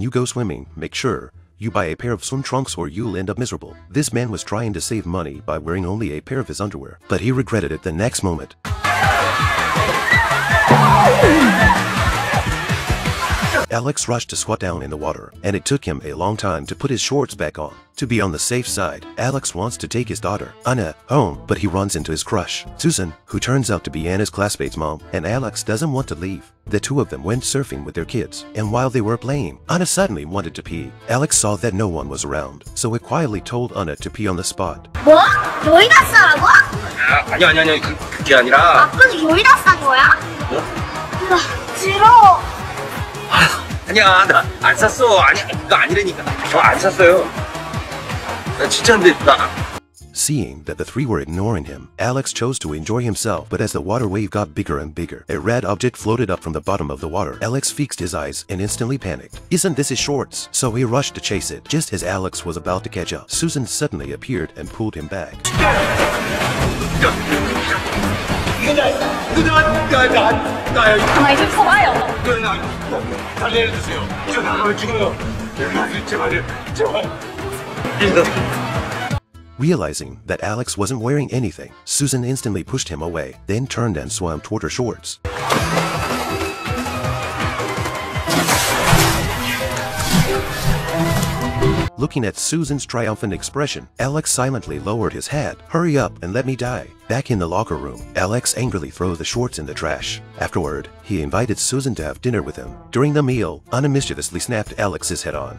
when you go swimming, make sure you buy a pair of swim trunks or you'll end up miserable. This man was trying to save money by wearing only a pair of his underwear, but he regretted it the next moment. Alex rushed to squat down in the water, and it took him a long time to put his shorts back on. To be on the safe side, Alex wants to take his daughter, Anna, home, but he runs into his crush, Susan, who turns out to be Anna's classmate's mom, and Alex doesn't want to leave. The two of them went surfing with their kids, and while they were playing, Anna suddenly wanted to pee. Alex saw that no one was around, so he quietly told Anna to pee on the spot. 뭐? 로이다스 하라고? 아, 아니 아니 아니 그, 그게 아니라 아빠는 로이다스 한 거야? 뭐? 으아, 싫어. 아니야 나 안 샀어. 아니 그거 아니라니까. 저 안 샀어요. 나 진짜인데 나 Seeing that the three were ignoring him, Alex chose to enjoy himself, but as the water wave got bigger and bigger, a red object floated up from the bottom of the water. Alex fixed his eyes and instantly panicked. Isn't this his shorts? So he rushed to chase it. Just as Alex was about to catch up, Susan suddenly appeared and pulled him back. 나나나나 가만히 좀 서봐요. 달래주세요 저 나가면 죽어요 제발요 제발 이거 Realizing that Alex wasn't wearing anything, Susan instantly pushed him away, then turned and swam toward her shorts. Looking at Susan's triumphant expression, Alex silently lowered his head. Hurry up and let me die. Back in the locker room, Alex angrily throws the shorts in the trash. Afterward, he invited Susan to have dinner with him. During the meal, Anna mischievously snapped Alex's head on.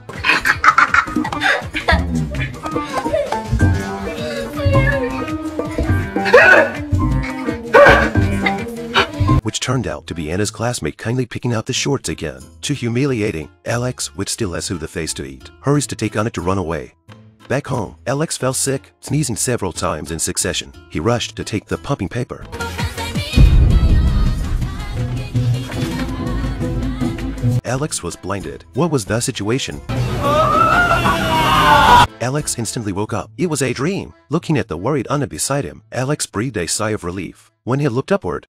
which turned out to be Anna's classmate kindly picking out the shorts again. Too humiliating, Alex, which still has who the face to eat, hurries to take Anna to run away. Back home, Alex fell sick, sneezing several times in succession. He rushed to take the pumping paper. Alex was blinded. What was the situation? Alex instantly woke up. It was a dream. Looking at the worried Anna beside him, Alex breathed a sigh of relief. When he looked upward,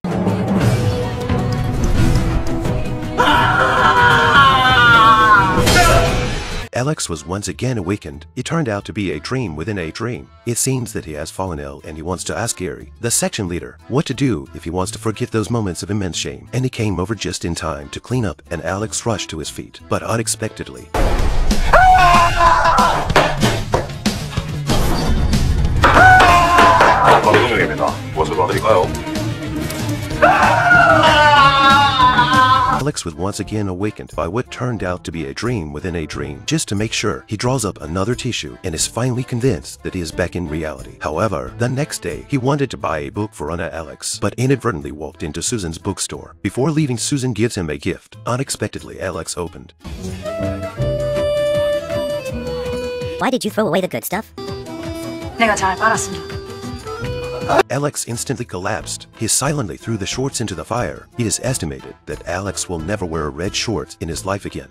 Alex was once again awakened. It turned out to be a dream within a dream. It seems that he has fallen ill and he wants to ask Gary, the section leader, what to do if he wants to forget those moments of immense shame. And he came over just in time to clean up and Alex rushed to his feet. But unexpectedly, ah! 방송용입니다. 무엇을 도와드릴까요? Alex was once again awakened by what turned out to be a dream within a dream. Just to make sure, he draws up another tissue and is finally convinced that he is back in reality. However, the next day, he wanted to buy a book for Anna Alex, but inadvertently walked into Susan's bookstore. Before leaving, Susan gives him a gift. Unexpectedly, Alex opened. Why did you throw away the good stuff? 내가 잘 빨았습니다. Alex instantly collapsed. He silently threw the shorts into the fire. It is estimated that Alex will never wear a red shorts in his life again.